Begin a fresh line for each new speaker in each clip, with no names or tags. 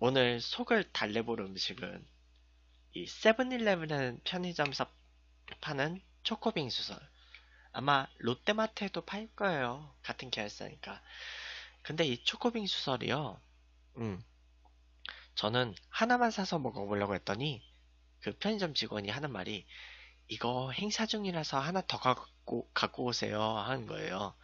오늘 속을 달래볼 음식은 이 세븐일레븐은 편의점에서 파는 초코빙수설. 아마 롯데마트에도 팔 거예요. 같은 계열사니까. 근데 이 초코빙수설이요. 음. 저는 하나만 사서 먹어보려고 했더니 그 편의점 직원이 하는 말이 이거 행사 중이라서 하나 더 갖고, 갖고 오세요 하는 거예요.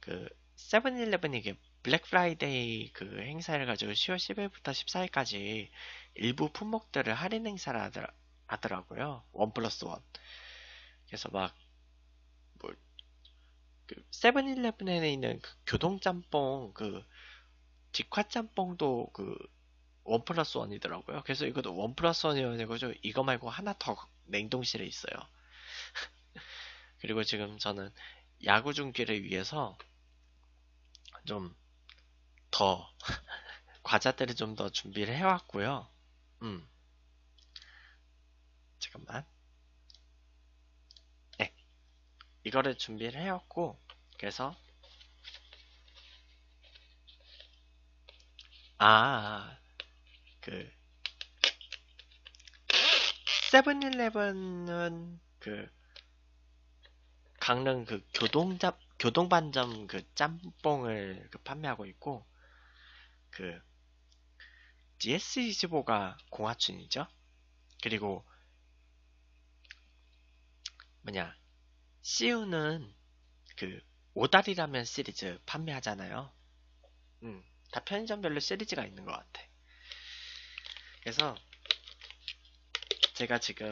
그 세븐일레븐이 이게 블랙 프라이데이 그 행사를 가지고 10월 10일부터 14일까지 일부 품목들을 할인 행사를 하더라, 하더라고요. 원 플러스 원. 그래서 막, 뭐, 그 세븐일레븐에 있는 그 교동짬뽕, 그 직화짬뽕도 그 원 플러스 원이더라고요. 그래서 이것도 원 플러스 원이어가지고 이거 말고 하나 더 냉동실에 있어요. 그리고 지금 저는 야구 중계를 위해서 좀 더 과자들을 좀 더 준비를 해왔고요. 음. 잠깐만. 네. 이거를 준비를 해왔고, 그래서, 아, 그, 세븐일레븐은 그, 강릉 그 교동잡, 교동반점 그 짬뽕을 그 판매하고 있고, 그, GS25가 공화춘이죠. 그리고 뭐냐 CU는 그 오다리라면 시리즈 판매하잖아요. 음, 다 편의점별로 시리즈가 있는 것 같아. 그래서 제가 지금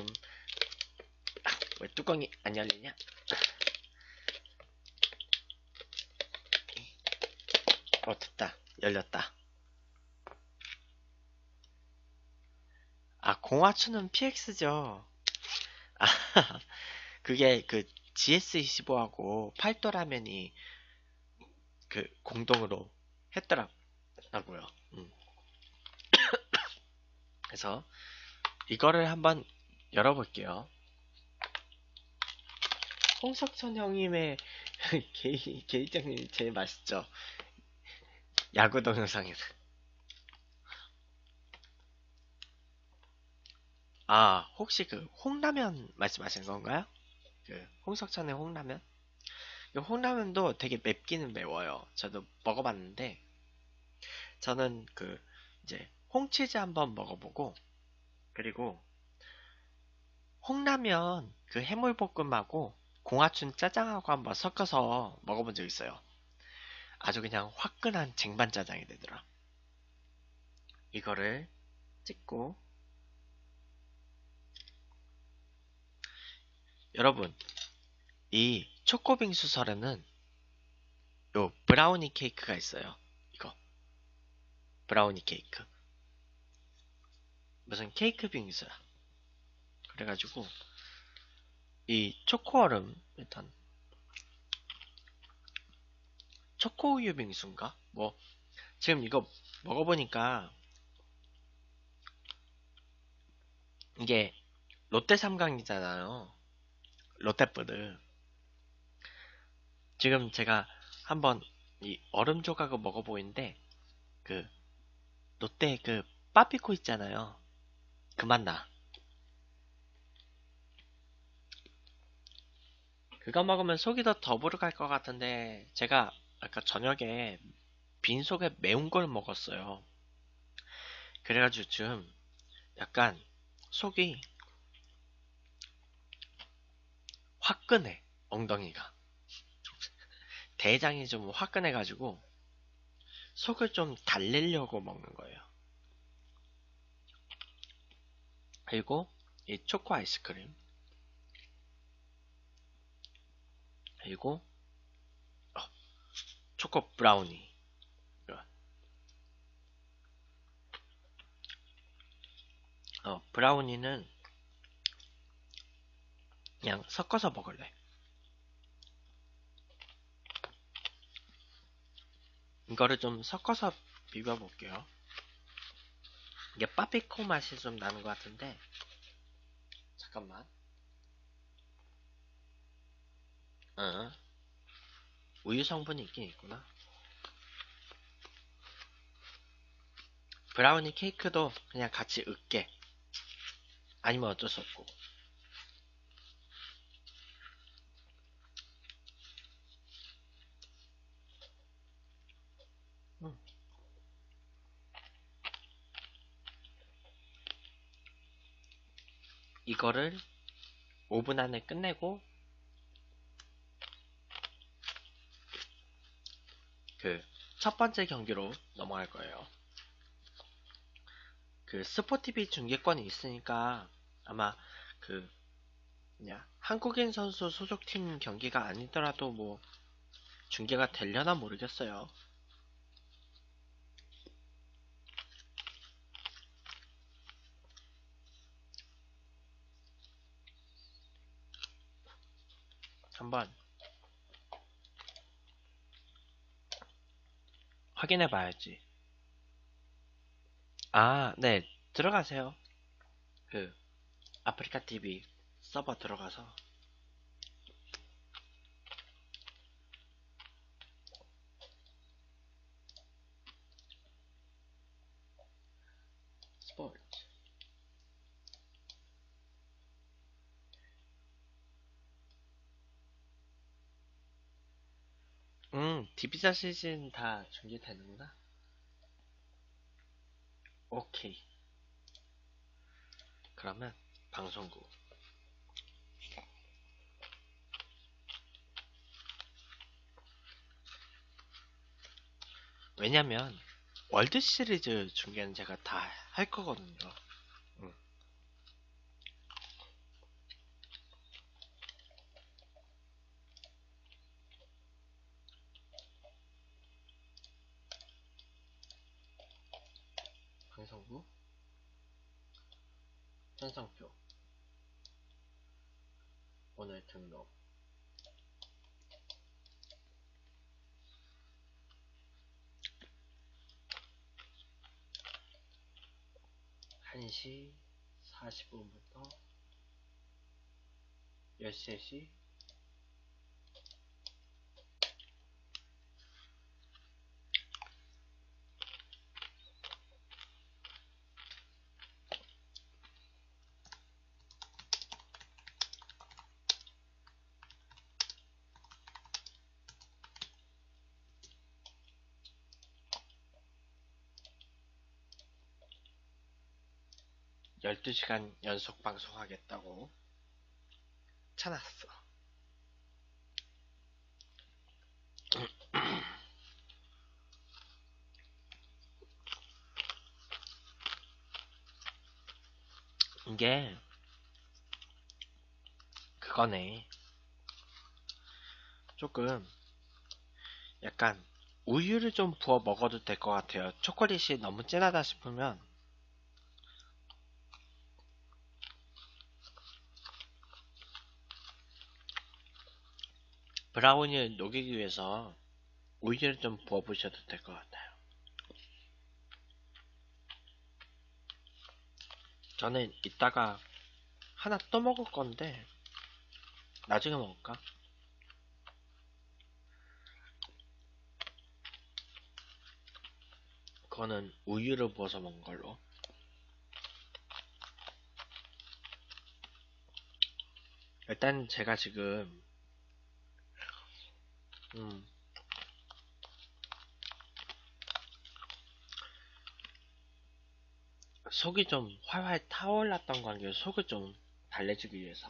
아, 왜 뚜껑이 안 열리냐? 어 됐다 열렸다. 공화추는 PX죠. 아, 그게 그 GS25하고 팔도라면이 그 공동으로 했더라고요. 음. 그래서 이거를 한번 열어볼게요. 홍석천 형님의 게이, 게이장님이 제일 맛있죠. 야구 동영상에는. 아, 혹시 그 홍라면 말씀하시는 건가요? 그 홍석천의 홍라면? 이 홍라면도 되게 맵기는 매워요. 저도 먹어봤는데 저는 그 이제 홍치즈 한번 먹어보고 그리고 홍라면 그 해물볶음하고 공화춘 짜장하고 한번 섞어서 먹어본 적 있어요. 아주 그냥 화끈한 쟁반 짜장이 되더라. 이거를 찍고 여러분, 이 초코빙수 설에는 요 브라우니 케이크가 있어요. 이거. 브라우니 케이크. 무슨 케이크 빙수야. 그래가지고, 이 초코 얼음, 일단, 초코 우유 빙수인가? 뭐, 지금 이거 먹어보니까, 이게 롯데 삼강이잖아요. 롯데푸드. 지금 제가 한번 이 얼음 조각을 먹어보는데 그 롯데 그 빠삐코 있잖아요. 그만 나. 그거 먹으면 속이 더 더부룩할 것 같은데 제가 아까 저녁에 빈속에 매운 걸 먹었어요. 그래가지고 좀 약간 속이 화끈해 엉덩이가. 대장이 좀 화끈해가지고 속을 좀 달래려고 먹는 거예요. 그리고 이 초코 아이스크림. 그리고 어, 초코 브라우니. 어, 브라우니는 그냥 섞어서 먹을래. 이거를 좀 섞어서 비벼볼게요. 이게 빠삐코 맛이 좀 나는 것 같은데 잠깐만 어. 우유 성분이 있긴 있구나 브라우니 케이크도 그냥 같이 으깨. 아니면 어쩔 수 없고. 이거를 5분 안에 끝내고 그 첫 번째 경기로 넘어갈 거예요. 그 스포티비 중계권이 있으니까 아마 그 뭐냐 한국인 선수 소속팀 경기가 아니더라도 뭐 중계가 되려나 모르겠어요. 한번 확인해 봐야지. 아, 네. 들어가세요. 그 아프리카 TV 서버 들어가서 스포츠 음, 디비전 시즌 다 중계되는구나. 오케이. 그러면 방송국. 왜냐면 월드 시리즈 중계는 제가 다 할 거거든요. 응. 방송국 편성표. 오늘 등록. 1시 40분부터 13시 12시간 연속 방송하겠다고 쳐놨어. 이게 그거네. 조금 약간 우유를 좀 부어 먹어도 될 것 같아요. 초콜릿이 너무 진하다 싶으면 브라우니를 녹이기 위해서 우유를 좀 부어보셔도 될 것 같아요. 저는 이따가 하나 또 먹을 건데 나중에 먹을까? 그거는 우유를 부어서 먹은 걸로. 일단 제가 지금 음. 속이 좀 활활 타올랐던 관계로 속을 좀 달래주기 위해서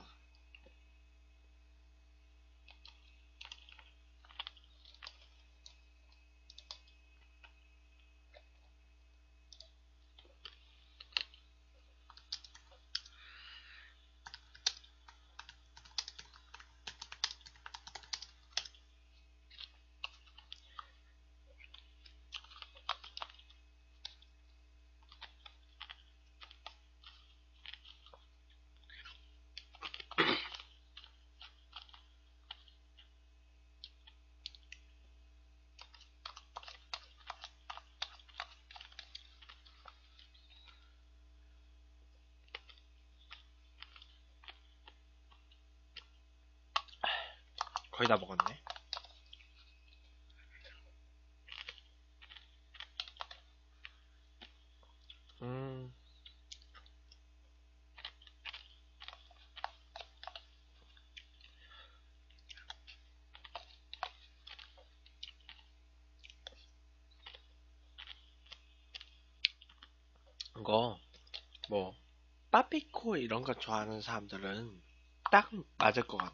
거의 다 먹었네. 음. 이거 뭐빠피코 이런 거 좋아하는 사람들은 딱 맞을 것 같아.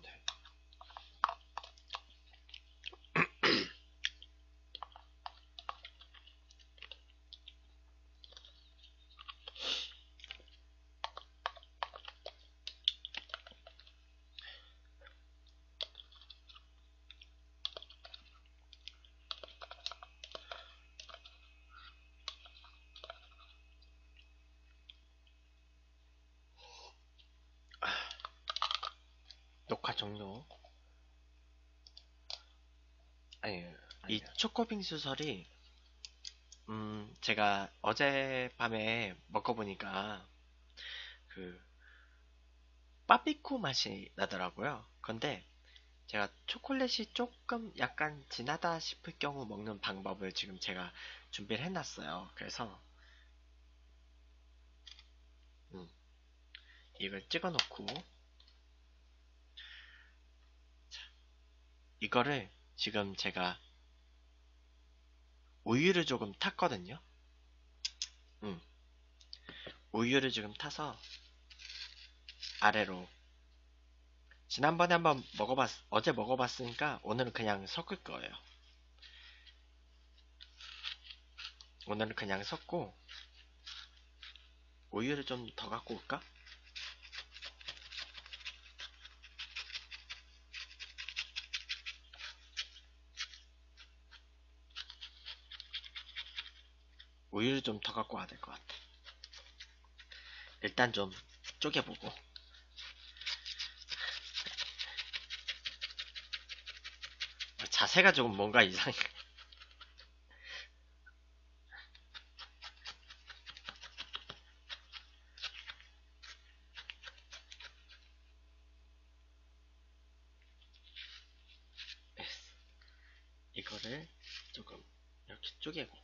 초코빙수설이, 음, 제가 어젯밤에 먹어보니까, 그, 빠삐코 맛이 나더라고요. 근데, 제가 초콜릿이 조금 약간 진하다 싶을 경우 먹는 방법을 지금 제가 준비를 해놨어요. 그래서, 음, 이걸 찍어 놓고, 이거를 지금 제가 우유를 조금 탔거든요. 음. 우유를 지금 타서 아래로 지난번에 한번 먹어봤 어제 먹어봤으니까 오늘은 그냥 섞을 거예요. 오늘은 그냥 섞고 우유를 좀 더 갖고 올까? 우유를 좀 더 갖고 와야 될 것 같아. 일단 좀 쪼개보고. 자세가 조금 뭔가 이상해. 이거를 조금 이렇게 쪼개고.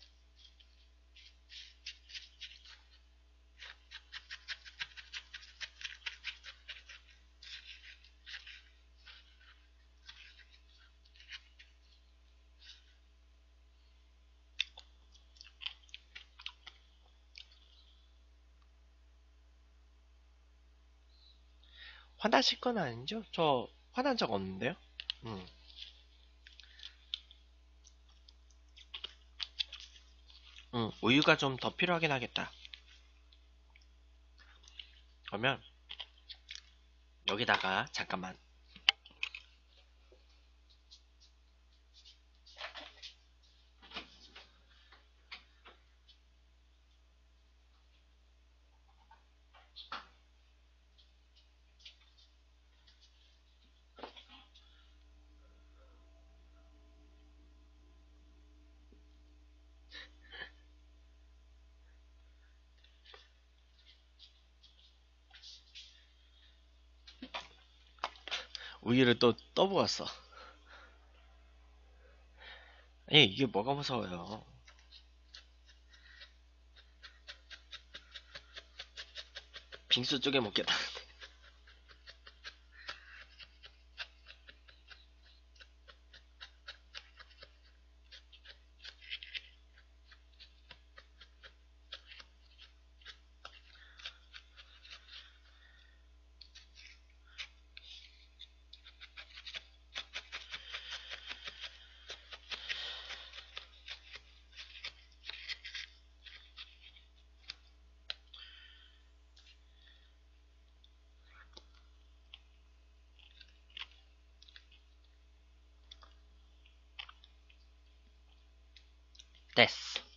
화나실 건 아니죠? 저 화난 적 없는데요? 음. 음, 우유가 좀 더 필요하긴 하겠다. 그러면 여기다가 잠깐만 우유를 또 떠부었어. 아니, 이게 뭐가 무서워요. 빙수 쪼개 먹겠다. 됐어.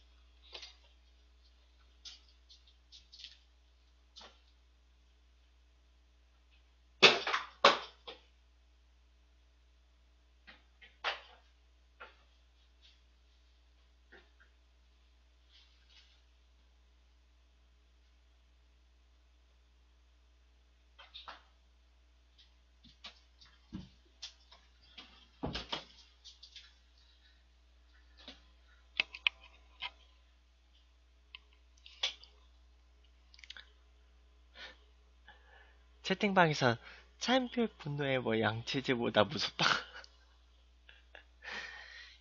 채팅방에서 차인표 분노의 뭐 양치즈보다 무섭다.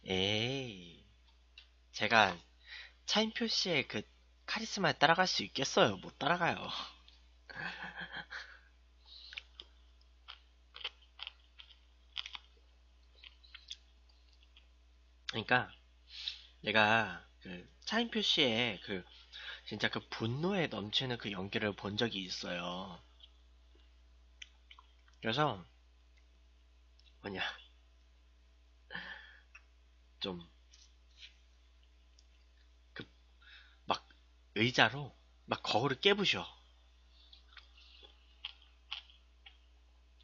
에이, 제가 차인표 씨의 그 카리스마에 따라갈 수 있겠어요? 못 따라가요. 그러니까 내가 그 차인표 씨의 그 진짜 그 분노에 넘치는 그 연기를 본 적이 있어요. 그래서 뭐냐 좀 그 막 의자로 막 거울을 깨부셔.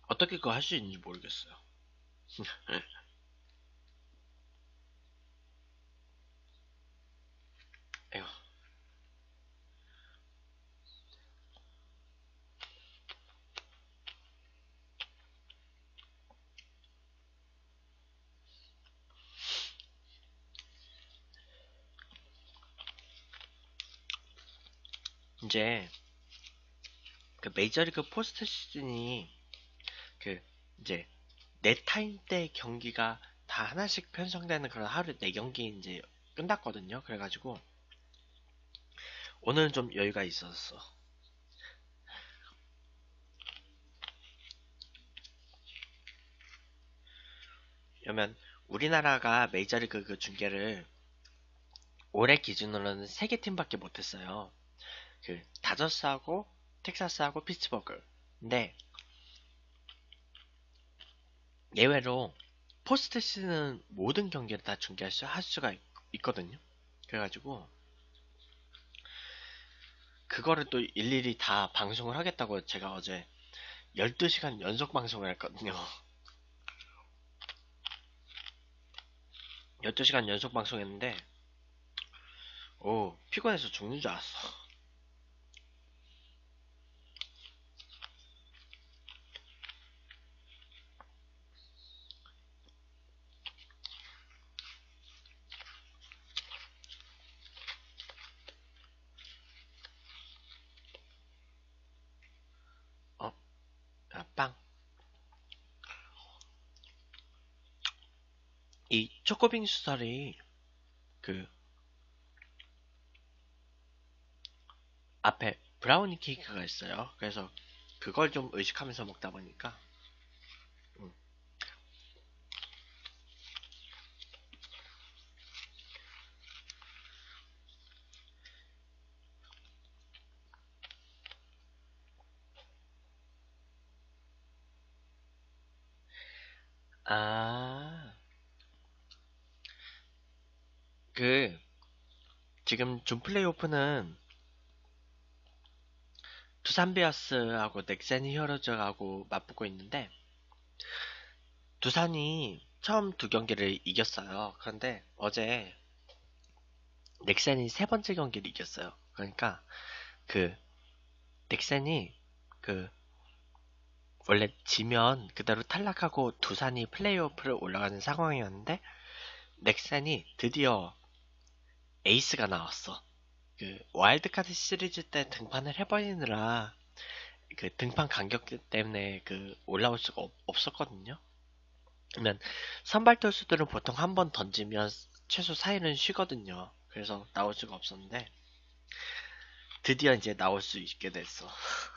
어떻게 그거 할 수 있는지 모르겠어요. 에휴. 이제 그 메이저리그 포스트 시즌이 그 이제 네 타임 때 경기가 다 하나씩 편성되는 그런 하루 네 경기 이제 끝났거든요. 그래가지고 오늘은 좀 여유가 있었어. 그러면 우리나라가 메이저리그 그 중계를 올해 기준으로는 세개 팀밖에 못했어요. 그 다저스하고 텍사스하고 피츠버그. 근데 예외로 포스트 시즌은 모든 경기를 다 중계할 수, 할 수가 있, 있거든요. 그래가지고 그거를 또 일일이 다 방송을 하겠다고 제가 어제 12시간 연속 방송을 했거든요. 12시간 연속 방송했는데 오 피곤해서 죽는 줄 알았어. 어? 빵. 이 초코빙 수설이 그 앞에 브라우니 케이크가 있어요. 그래서 그걸 좀 의식하면서 먹다 보니까 음. 아, 그 지금 준 플레이오프는 두산 베어스하고 넥센 히어로즈하고 맞붙고 있는데 두산이 처음 두 경기를 이겼어요. 그런데 어제 넥센이 세 번째 경기를 이겼어요. 그러니까 그 넥센이 그 원래 지면 그대로 탈락하고 두산이 플레이오프를 올라가는 상황이었는데 넥센이 드디어 에이스가 나왔어. 그 와일드카드 시리즈 때 등판을 해버리느라 그 등판 간격 때문에 그 올라올 수가 없, 없었거든요. 그러면 선발投수들은 보통 한 번 던지면 최소 4일은 쉬거든요. 그래서 나올 수가 없었는데 드디어 이제 나올 수 있게 됐어.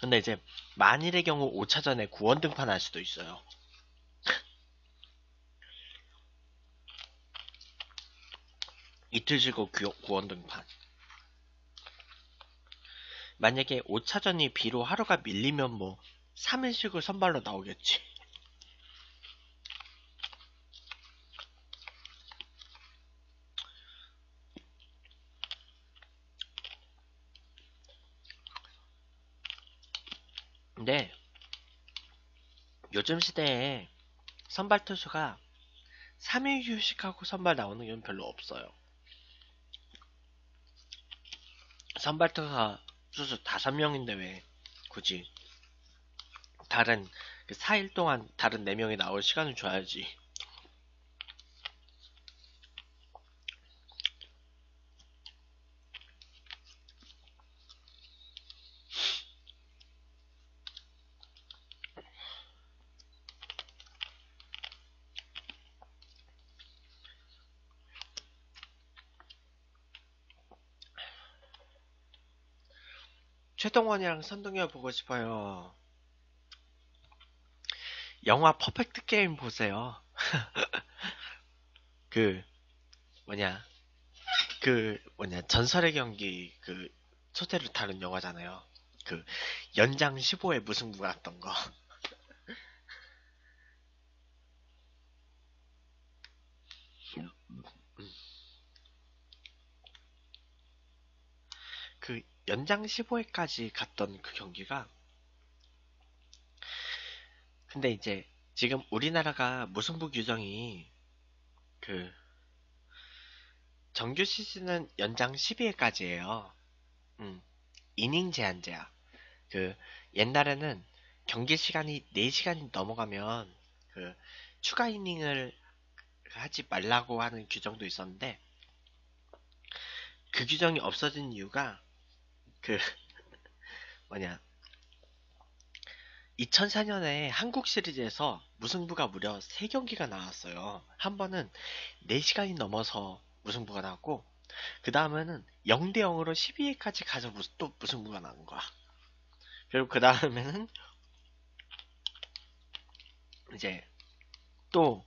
근데 이제 만일의 경우 5차전에 구원 등판할 수도 있어요. 이틀 쉬고 구원 등판. 만약에 5차전이 비로 하루가 밀리면 뭐 3일 쉬고 선발로 나오겠지. 근데 요즘 시대에 선발 투수가 3일 휴식하고 선발 나오는 건 별로 없어요. 선발 투수 수수 5명인데 왜 굳이 다른 그 4일 동안 다른 4명이 나올 시간을 줘야지. 최동원이랑 선동열 보고 싶어요. 영화 퍼펙트 게임 보세요. 그 뭐냐 그 뭐냐 전설의 경기 그 소재를 다룬 영화잖아요. 그 연장 15에 무승부 갔던 거. 그 연장 15회까지 갔던 그 경기가 근데 이제 지금 우리나라가 무승부 규정이 그 정규 시즌은 연장 12회까지예요. 음, 이닝 제한제야. 그 옛날에는 경기 시간이 4시간이 넘어가면 그 추가 이닝을 하지 말라고 하는 규정도 있었는데 그 규정이 없어진 이유가 그 뭐냐 2004년에 한국 시리즈에서 무승부가 무려 3경기가 나왔어요. 한 번은 4시간이 넘어서 무승부가 나왔고 그 다음에는 0대 0으로 12회까지 가서 무슨, 또 무승부가 나온 거야. 그리고 그 다음에는 이제 또또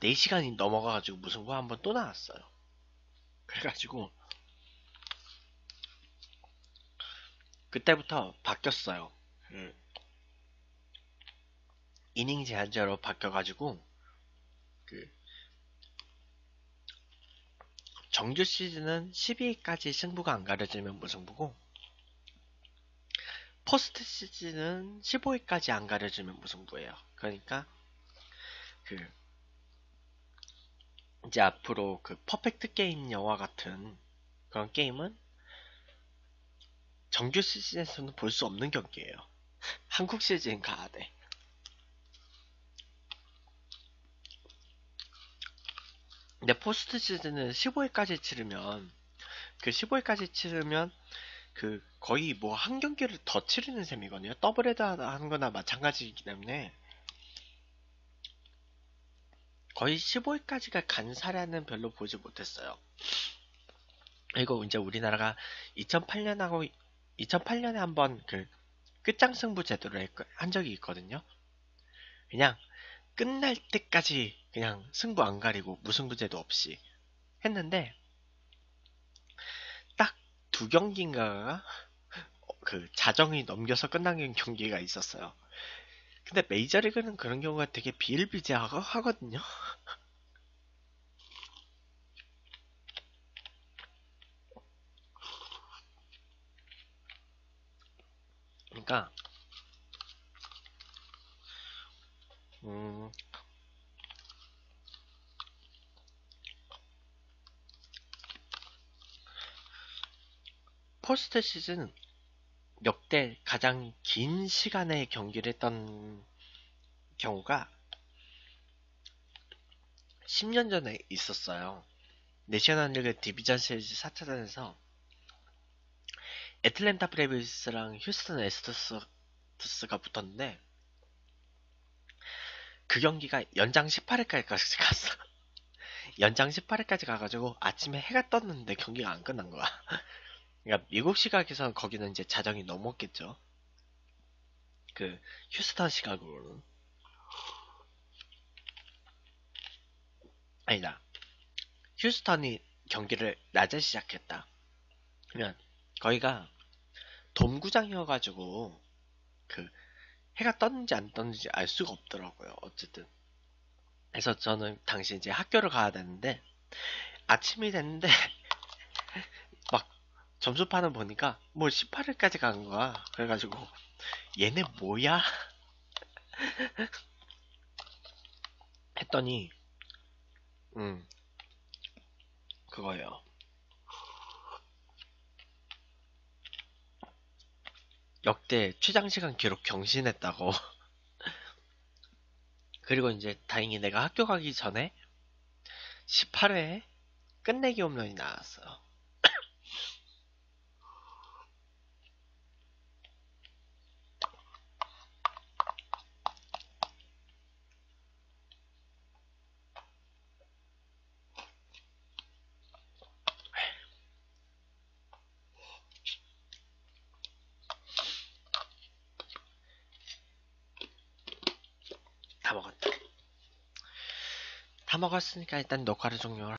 4시간이 넘어가가지고 무승부 한 번 또 나왔어요. 그래가지고 그때부터 바뀌었어요. 그 이닝 제한제로 바뀌어가지고 그 정규 시즌은 12위까지 승부가 안 가려지면 무승부고 포스트 시즌은 15위까지 안 가려지면 무승부예요. 그러니까 그 이제 앞으로 그 퍼펙트 게임 영화 같은 그런 게임은 정규 시즌에서는 볼 수 없는 경기예요. 한국 시즌 가야 돼. 근데 포스트 시즌은 15회까지 치르면 그 15회까지 치르면 그 거의 뭐 한 경기를 더 치르는 셈이거든요. 더블 헤더 하는 거나 마찬가지이기 때문에 거의 15회까지가 간 사례는 별로 보지 못했어요. 그리고 이제 우리나라가 2008년하고 2008년에 한번 그 끝장 승부 제도를 한 적이 있거든요. 그냥 끝날 때까지 그냥 승부 안 가리고 무승부 제도 없이 했는데 딱 두 경기인가가 그 자정이 넘겨서 끝난 경기가 있었어요. 근데 메이저리그는 그런 경우가 되게 비일비재하거든요. 그러니까 음, 포스트 시즌 역대 가장 긴 시간의 경기를 했던 경우가 10년 전에 있었어요. 내셔널리그 디비전 시리즈 4차전에서 애틀랜타 브레이브스랑 휴스턴 에스터스가 붙었는데 그 경기가 연장 18회까지 갔어. 연장 18회까지 가가지고 아침에 해가 떴는데 경기가 안 끝난 거야. 그러니까 미국 시각에서는 거기는 이제 자정이 넘었겠죠. 그 휴스턴 시각으로는 아니다. 휴스턴이 경기를 낮에 시작했다. 그러면 거기가 돔구장이어가지고 그 해가 떴는지 안 떴는지 알 수가 없더라고요. 어쨌든. 그래서 저는 당시 이제 학교를 가야 되는데 아침이 됐는데 막 점수판을 보니까 뭐 18회까지 간 거야. 그래가지고 얘네 뭐야? 했더니 음 그거예요. 역대 최장시간 기록 경신했다고. 그리고 이제 다행히 내가 학교 가기 전에 18회에 끝내기 홈런이 나왔어요. 먹었으니까 일단 녹화를 종료를